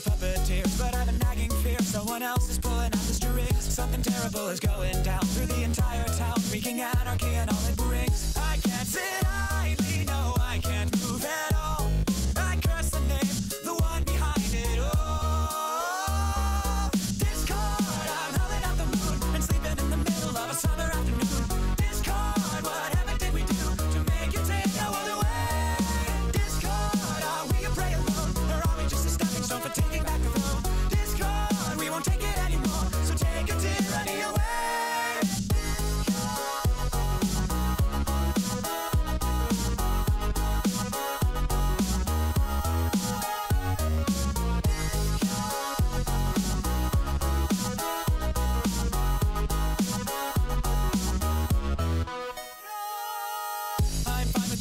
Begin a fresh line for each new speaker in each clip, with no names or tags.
puppeteers But I've a nagging fear Someone else is pulling out the strings Something terrible is going down Through the entire town.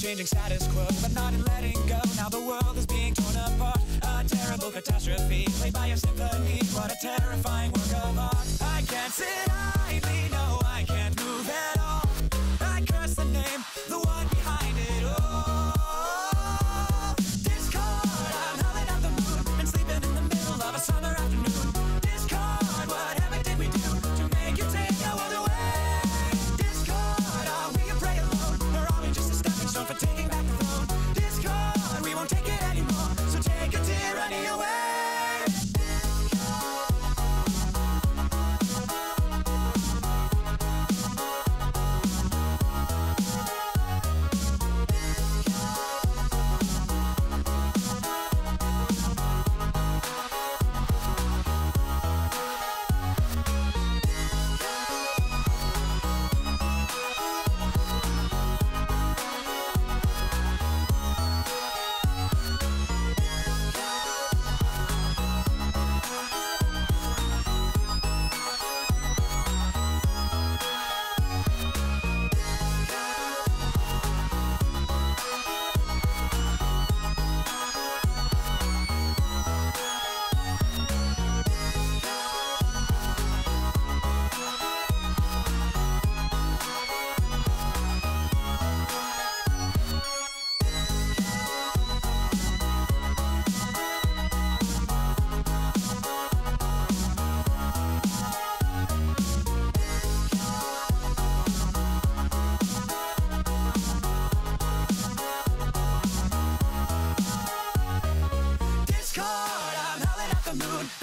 changing status quo, but not in letting go. Now the world is being torn apart. A terrible catastrophe played by a symphony. What a terrifying work of art. I can't sit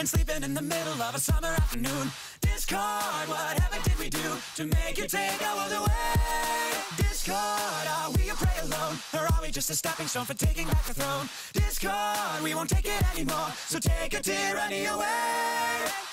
been sleeping in the middle of a summer afternoon. Discard, what heaven did we do to make you take our world away? Discard, are we a prey alone? Or are we just a stepping stone for taking back the throne? Discard, we won't take it anymore, so take a tyranny away.